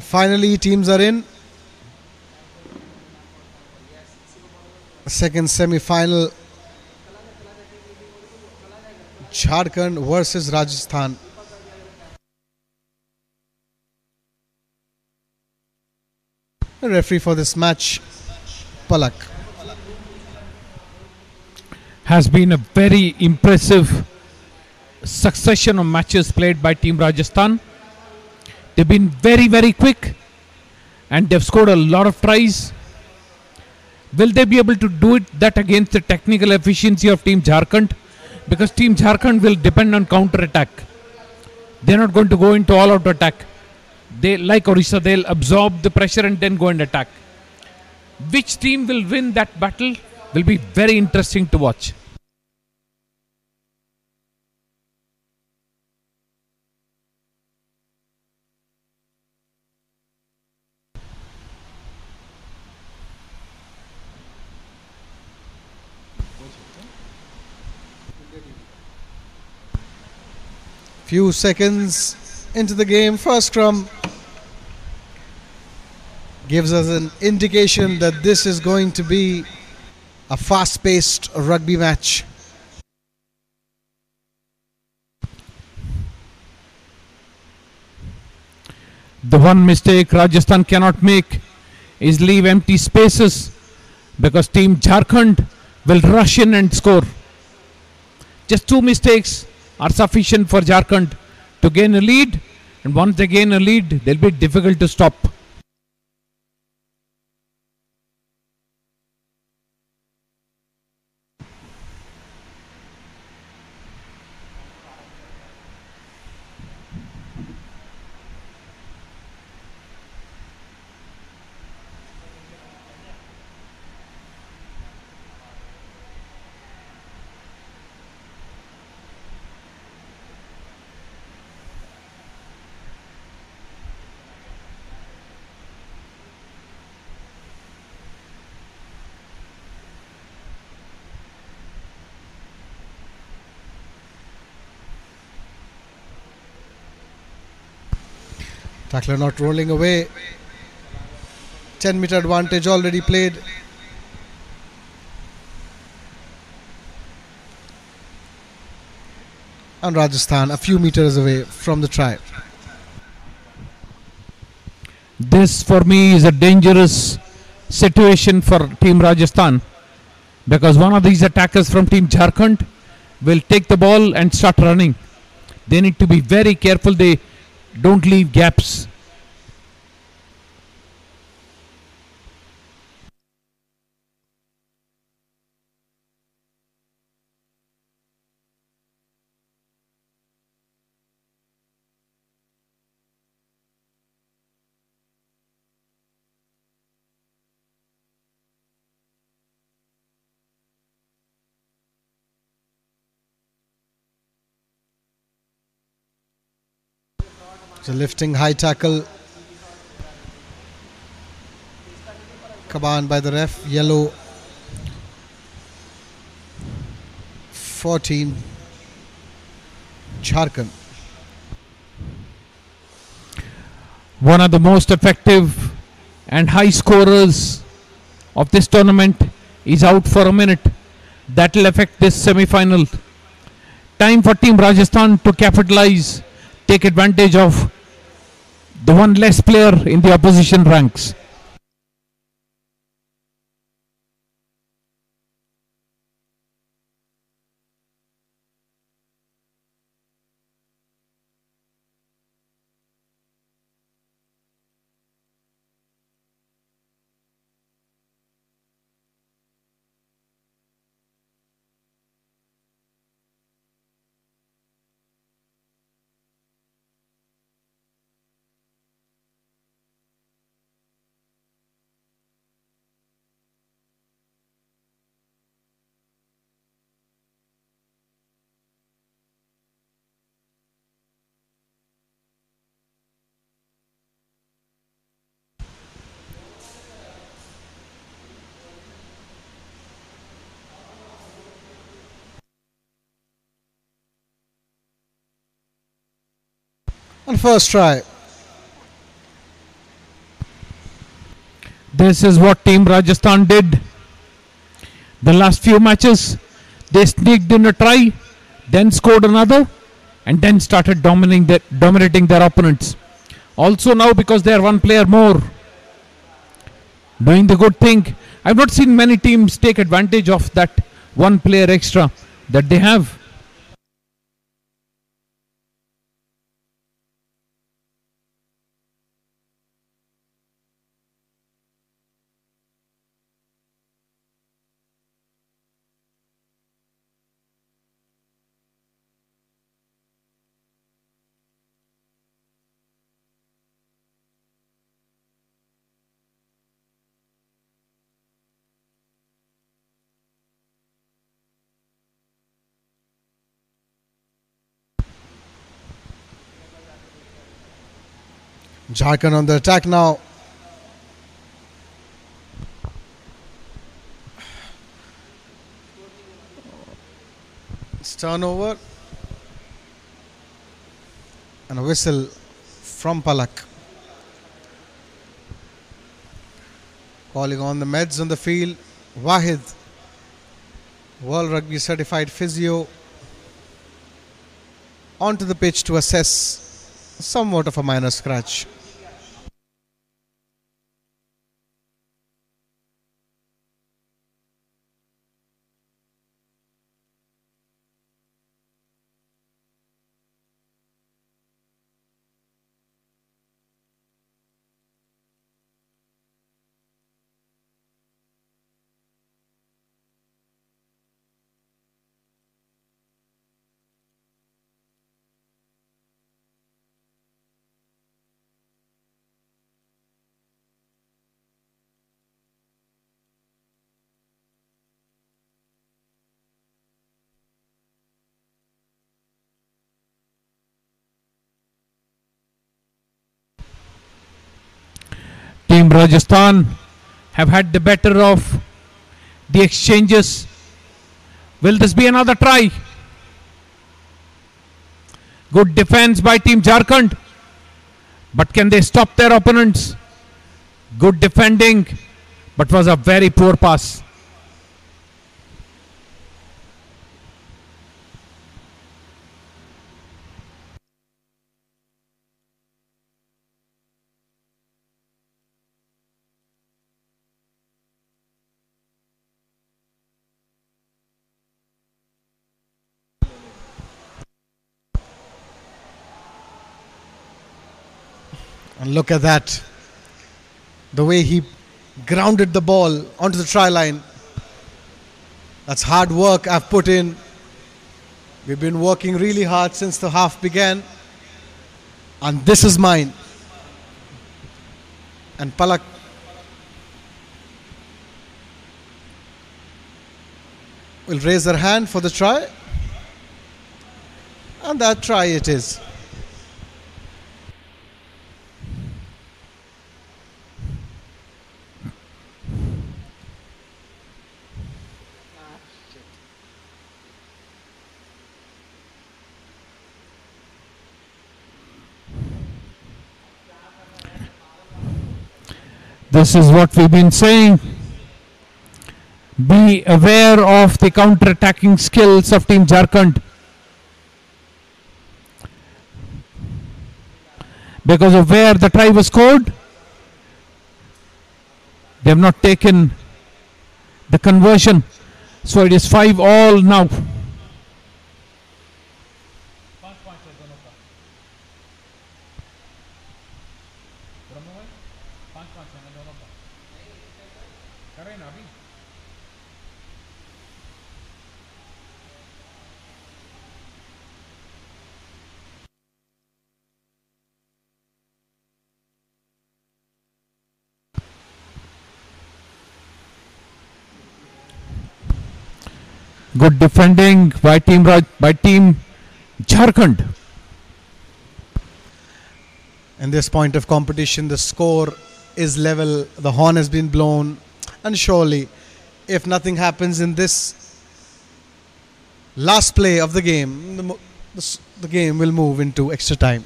Finally, teams are in. Second semi final Jharkhand versus Rajasthan. The referee for this match, Palak. has been a very impressive succession of matches played by Team Rajasthan. They've been very, very quick and they've scored a lot of tries. Will they be able to do it that against the technical efficiency of Team Jharkhand? Because Team Jharkhand will depend on counter attack. They're not going to go into all out attack. They like Orissa, they'll absorb the pressure and then go and attack. Which team will win that battle will be very interesting to watch. Few seconds into the game, first scrum gives us an indication that this is going to be a fast paced rugby match. The one mistake Rajasthan cannot make is leave empty spaces because Team Jharkhand will rush in and score. Just two mistakes are sufficient for Jharkhand to gain a lead, and once they gain a lead, they'll be difficult to stop. Tackler not rolling away. 10 meter advantage already played. And Rajasthan a few meters away from the try. This, for me, is a dangerous situation for Team Rajasthan because one of these attackers from Team Jharkhand will take the ball and start running. They need to be very careful they don't leave gaps. Lifting high tackle. Kaban by the ref. Yellow. 14. Jharkhand. One of the most effective and high scorers of this tournament is out for a minute. That will affect this semi final. Time for Team Rajasthan to capitalize, take advantage of the one less player in the opposition ranks. And first try. This is what Team Rajasthan did the last few matches. They sneaked in a try, then scored another, and then started dominating, the, dominating their opponents. Also now because they are one player more, doing the good thing. I've not seen many teams take advantage of that one player extra that they have. Jharkhand on the attack now. It's turnover. And a whistle from Palak. Calling on the meds on the field. Wahid, World Rugby certified physio, onto the pitch to assess somewhat of a minor scratch. Team Rajasthan have had the better of the exchanges. Will this be another try? Good defense by Team Jharkhand. But can they stop their opponents? Good defending, but was a very poor pass. And look at that. The way he grounded the ball onto the try line. That's hard work I've put in. We've been working really hard since the half began. And this is mine. And Palak will raise her hand for the try. And that try it is. This is what we've been saying. Be aware of the counter attacking skills of Team Jharkhand. Because of where the try was scored, they have not taken the conversion. So it is 5 all now. Good defending by team Raj, by team Jharkhand. In this point of competition, the score is level, the horn has been blown, and surely, if nothing happens in this last play of the game, the, the game will move into extra time.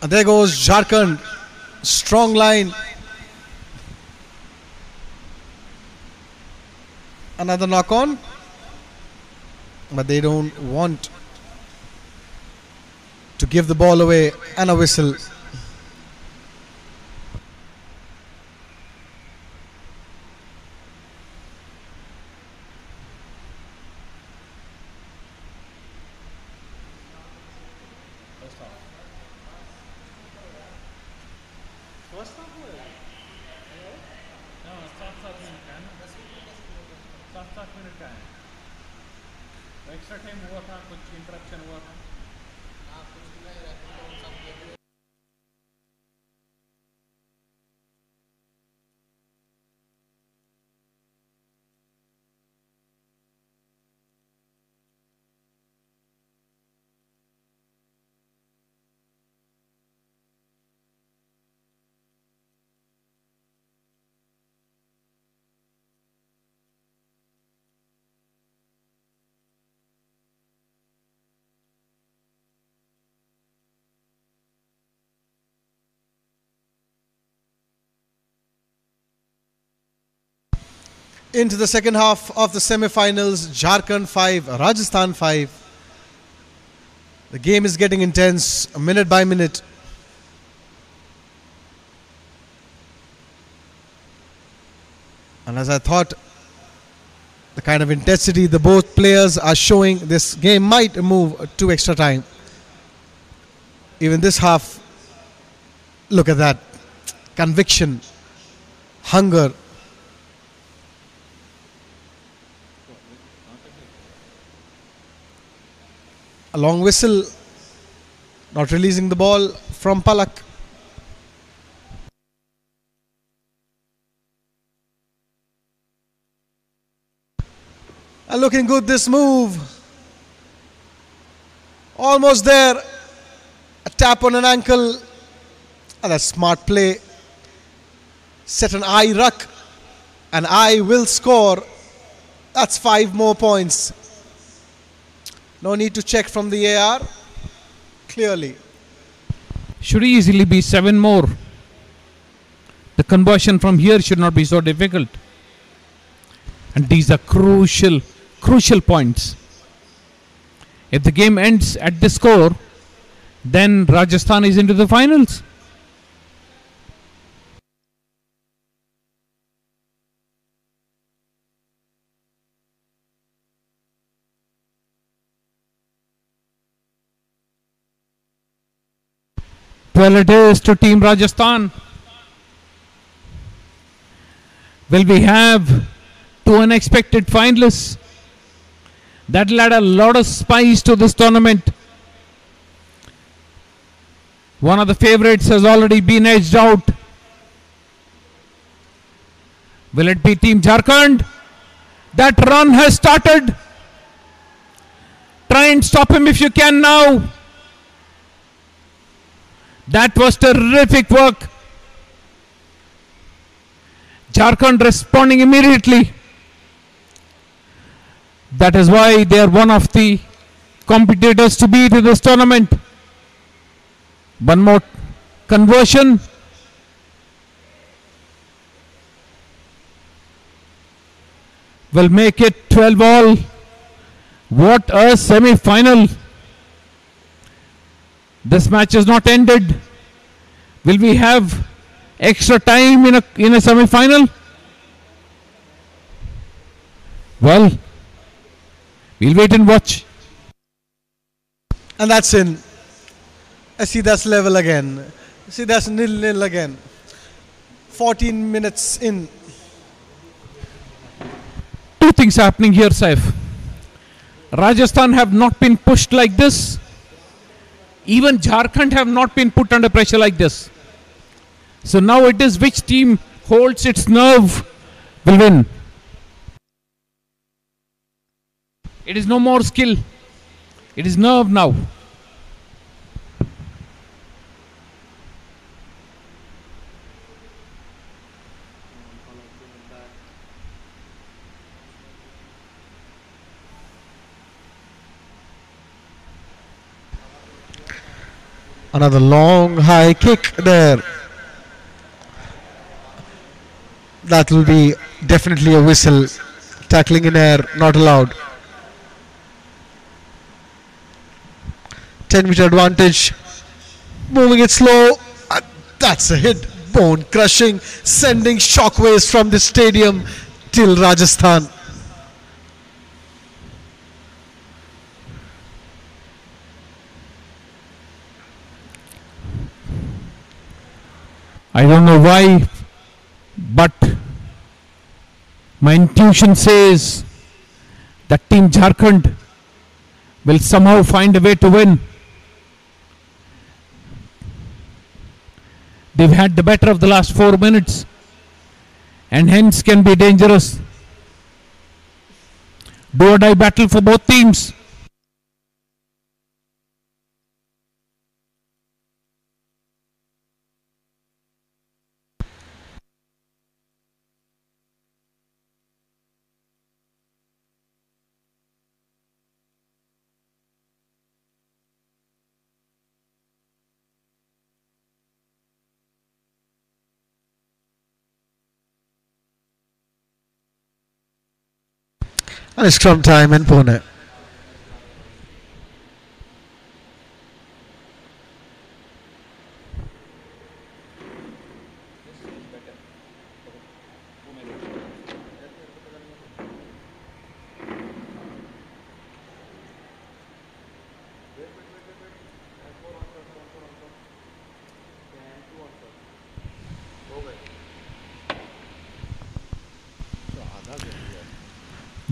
And there goes Jharkhand. Strong line. Another knock on. But they don't want to give the ball away and a whistle. What's that word? Hello? No, it's Tatsak Munukan. Tatsak Munukan. Extra time हुआ था कुछ interruption हुआ था हाँ कुछ नहीं Into the second half of the semi-finals, Jharkhand 5, Rajasthan 5. The game is getting intense, minute by minute. And as I thought, the kind of intensity the both players are showing, this game might move to extra time. Even this half, look at that conviction, hunger. A long whistle, not releasing the ball from Palak. And looking good this move. Almost there. A tap on an ankle. And a smart play. Set an eye ruck. And I will score. That's five more points. No need to check from the AR. Clearly. should easily be seven more. The conversion from here should not be so difficult. And these are crucial, crucial points. If the game ends at this score, then Rajasthan is into the finals. Well, it is to Team Rajasthan. Will we have two unexpected finalists? That'll add a lot of spice to this tournament. One of the favorites has already been edged out. Will it be Team Jharkhand? That run has started. Try and stop him if you can now. That was terrific work. Jharkhand responding immediately. That is why they are one of the competitors to be to this tournament. One more conversion. Will make it 12 all. What a semi final! This match is not ended. Will we have extra time in a in a semi final? Well, we'll wait and watch. And that's in. I see that's level again. See that's nil nil again. 14 minutes in. Two things happening here, Saif. Rajasthan have not been pushed like this. Even Jharkhand have not been put under pressure like this. So now it is which team holds its nerve will win. It is no more skill. It is nerve now. Another long high kick there. That will be definitely a whistle. Tackling in air, not allowed. 10 meter advantage. Moving it slow. Uh, that's a hit. Bone crushing, sending shockwaves from the stadium till Rajasthan. I don't know why, but my intuition says that Team Jharkhand will somehow find a way to win. They've had the better of the last four minutes and hence can be dangerous. Do or die battle for both teams. And it's scrum time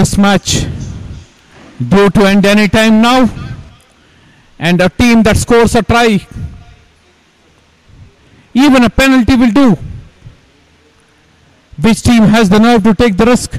this match due to end any time now. And a team that scores a try even a penalty will do. Which team has the nerve to take the risk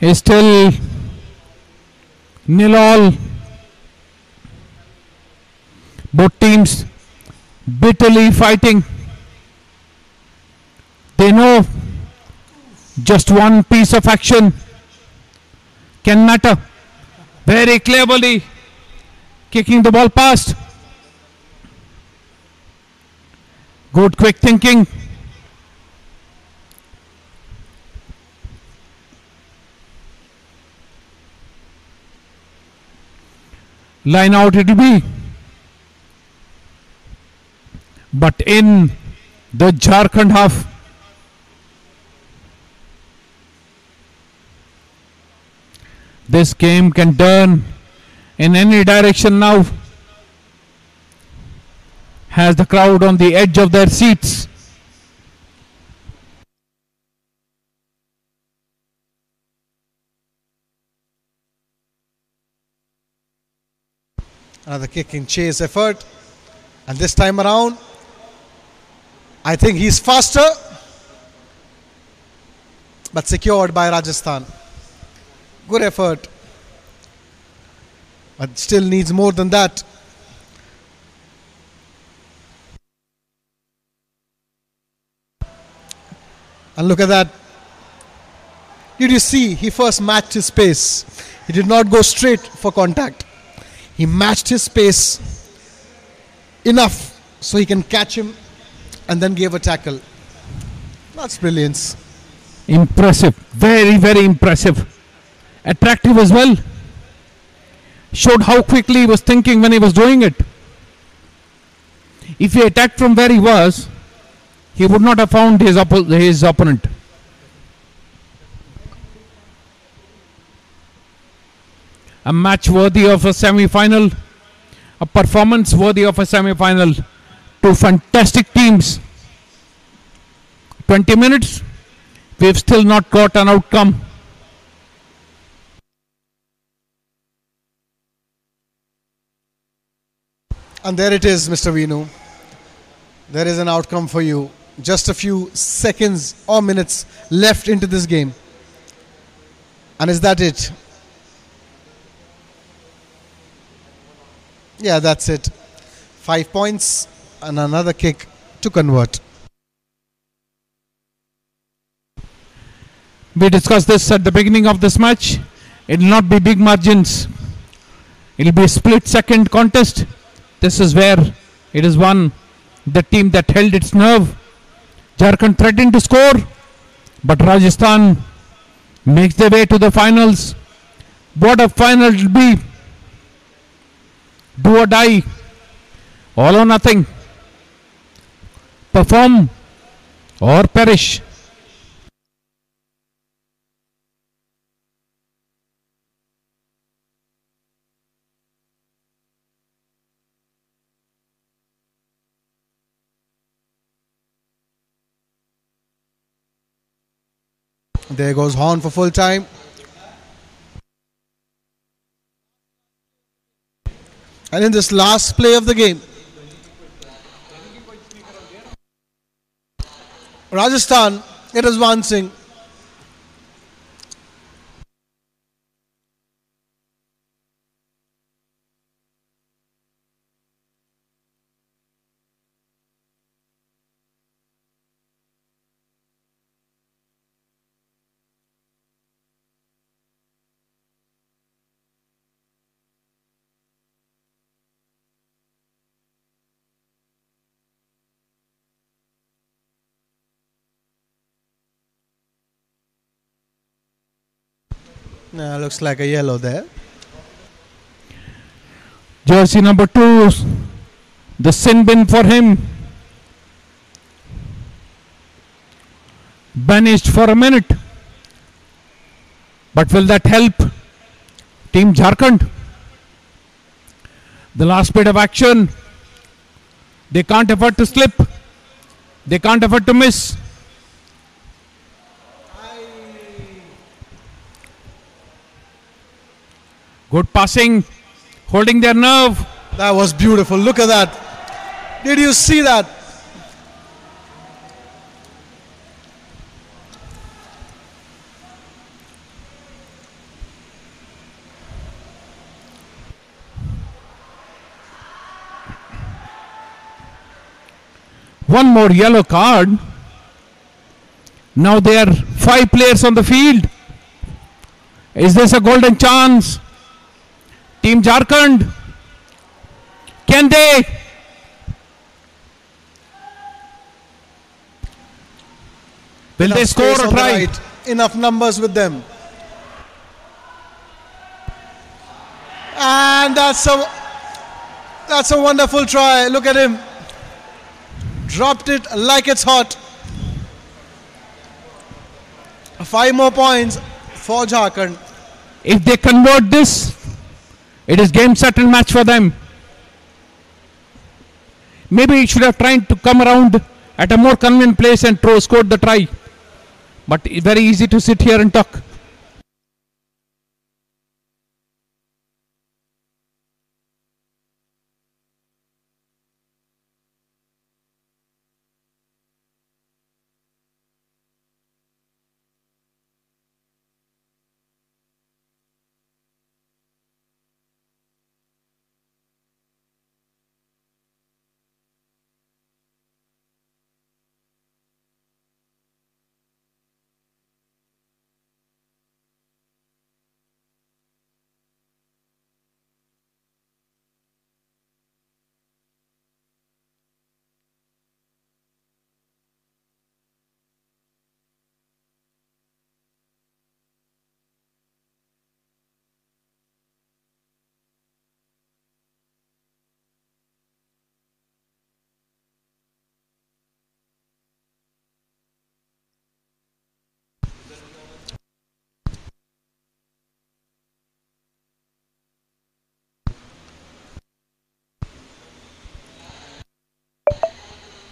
is still nil all. Both teams bitterly fighting. They know just one piece of action can matter. Very cleverly kicking the ball past. Good quick thinking. Line out it be. But in the Jharkhand half, this game can turn in any direction now. Has the crowd on the edge of their seats. Another kicking chase effort. And this time around, I think he's faster. But secured by Rajasthan. Good effort. But still needs more than that. And look at that. Did you see? He first matched his pace. He did not go straight for contact. He matched his pace enough so he can catch him and then gave a tackle. That's brilliance. Impressive. Very, very impressive. Attractive as well. Showed how quickly he was thinking when he was doing it. If he attacked from where he was, he would not have found his, oppo- his opponent. A match worthy of a semi final, a performance worthy of a semi final. Two fantastic teams. 20 minutes, we've still not got an outcome. And there it is, Mr. Vinu. There is an outcome for you. Just a few seconds or minutes left into this game. And is that it? Yeah, that's it. Five points and another kick to convert. We discussed this at the beginning of this match. It will not be big margins. It will be a split second contest. This is where it is won. The team that held its nerve. Jharkhand threatened to score, but Rajasthan makes their way to the finals. What a final it will be. Do or die. All or nothing. Perform or perish. There goes Horn for full time. And in this last play of the game, Rajasthan, it is advancing. Looks like a yellow there. Jersey number two, the sin bin for him. Banished for a minute. But will that help Team Jharkhand? The last bit of action. They can't afford to slip. They can't afford to miss. Good passing, holding their nerve. That was beautiful. Look at that. Did you see that? One more yellow card. Now there are five players on the field. Is this a golden chance? Team Jharkhand. Can they? Will they score space or on the try? right. Enough numbers with them. And that's a that's a wonderful try. Look at him. Dropped it like it's hot. Five more points for Jharkhand. If they convert this, it is game set and match for them. Maybe he should have tried to come around at a more convenient place and throw, scored the try. But very easy to sit here and talk.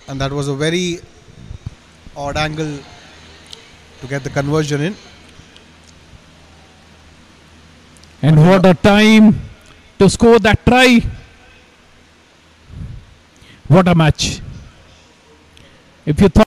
And that was a very odd angle to get the conversion in. And what a time to score that try. What a match. If you thought